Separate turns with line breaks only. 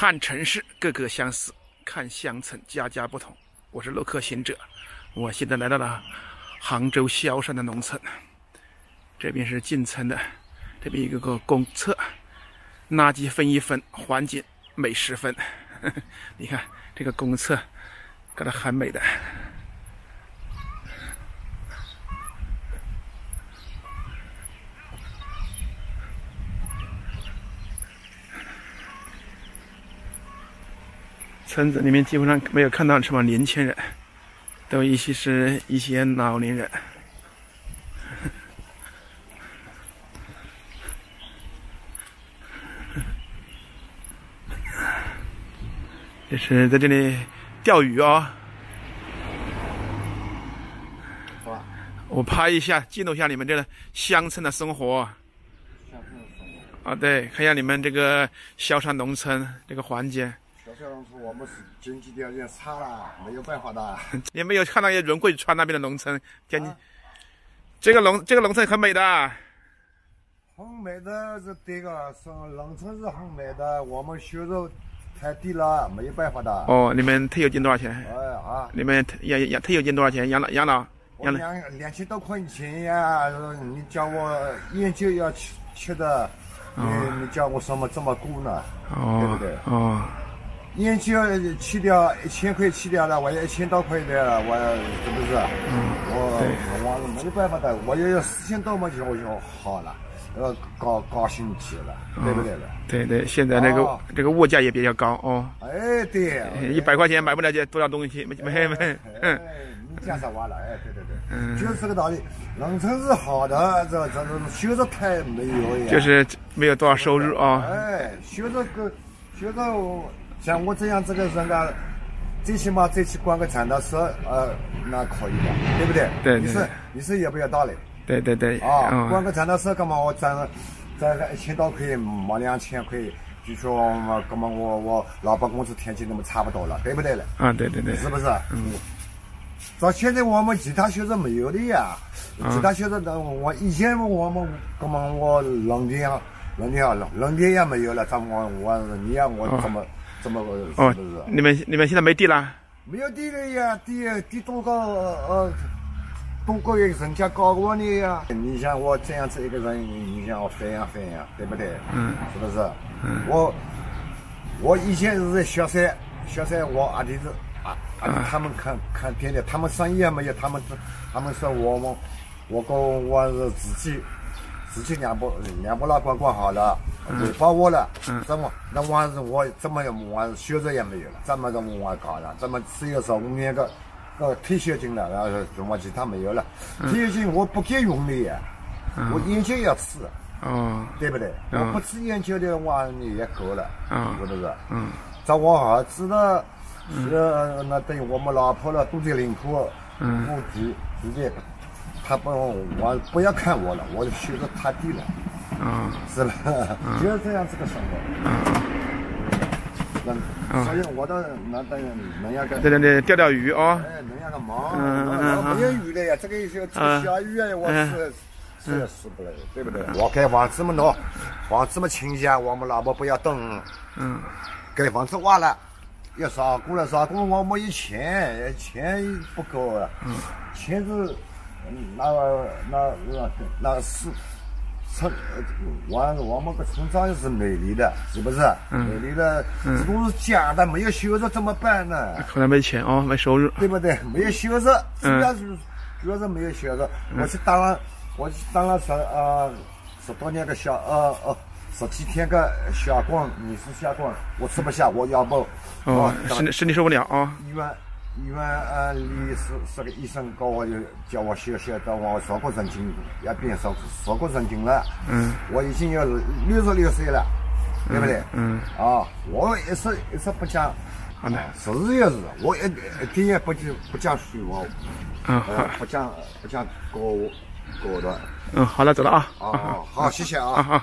看城市个个相似，看乡村家家不同。我是陆客行者，我现在来到了杭州萧山的农村，这边是进村的，这边有个公厕，垃圾分一分，环境美十分。你看这个公厕，搞得很美的。村子里面基本上没有看到什么年轻人，都一些是一些老年人。这是在这里钓鱼啊！我拍一下，记录一下你们这个乡村的生活。乡村的生活。啊，对，看一下你们这个萧山农村这个环境。
我们是经济条件差了，没有办法的。
你没有看到也润桂川那边的农村？天，这个农这个农村很美的。
很美的是这个是农村是很美的，我们收入太低了，没有办法的。
哦，你们退休金多少钱？
哎啊！
你们养养退休金多少钱？养老养老？
养两两千多块钱呀！你叫我研究要吃吃的，你你叫我什么这么过呢？哦对不对？哦。年纪去掉一千块，去掉了，我要一千多块的，我是不是？嗯，我我是没有办法的，我要要四千多嘛就我就好了，呃，高高兴起了，对不对了？
对对，现在那个这个物价也比较高哦。
哎，对，
一百块钱买不了这多少东西，没没
没。嗯，你讲实话了，哎，对对对，嗯，就是这个道理。农村是好的，这这这收入太没有呀。
就是没有多少收入啊。
哎，收入个收入。像我这样这个人啊，最起码最起管个长到车，呃，那可以吧，对不对？
对
你说你说要不要道理？
对对对。
啊，管个长到车，干嘛我赚赚个一千多块，没两千块，就说嘛，干嘛我我老板工资天气那么差不多了，对不对了？
啊，对对对。
是不是？嗯。到现在我们其他学生没有的呀，其他学生那我以前我们干嘛我农田啊，农田啊，农田也没有了，怎么我我你呀我怎么？怎么个？哦，
你们你们现在没地了？
没有地了呀，地地多高？呃，多高人家搞过你呀？你像我这样子一个人，你像我分呀分呀，对不对？嗯，是不是？嗯，我我以前是在小山，小山我阿弟子啊啊，他们看看店的，他们生意也没有，他们他们说我们我跟我是自己。自己两不两不拉管管好了，喂饱我了，怎么那我是我怎么样我收入也没有了，怎么着我搞了？怎么只有十五年个个退休金了？然后什么其他没有了？退休金我不给用的呀，我研究要吃，对不对？我不吃研究的话你也够了，是不是？嗯，找我儿子了，呃，那等于我们老婆了，都在领苦，我自自己。他不，我不要看我了，我的收入太低了，嗯，是吧？就是这样子个生活，嗯，所以我倒那等那样个，
对对对，钓钓鱼啊，
哎，能要个忙，嗯没有鱼了呀，这个小下雨啊，我是是死不来，对不对？我盖房子么多，房子么清闲，我们老婆不要动，嗯，盖房子挖了，要杀过了杀过，我没有钱，钱不够啊，嗯，钱是。那那那那是村，我我们个村庄也是美丽的，是不是？美丽的，这都是假的，没有收入怎么办呢？
可能没钱哦，没收入，
对不对？没有收入，主要是主要是没有收入。我去当了，我去当了十呃十多年个小呃呃十几天个小工，你是小工，我吃不下，我要不
哦，身体身体受不了啊。
医院。医院呃，李是是个医生，搞我就叫我休息，到我说过神经，要变说说过神经了。嗯。我已经有六十六岁了，对不对？嗯。啊，我一时一时不讲，
好的，
是也是，我一一点也不讲不讲虚话。嗯，好。不讲不讲过过的。
嗯，好了，走了啊。
啊，好，谢谢啊。
好。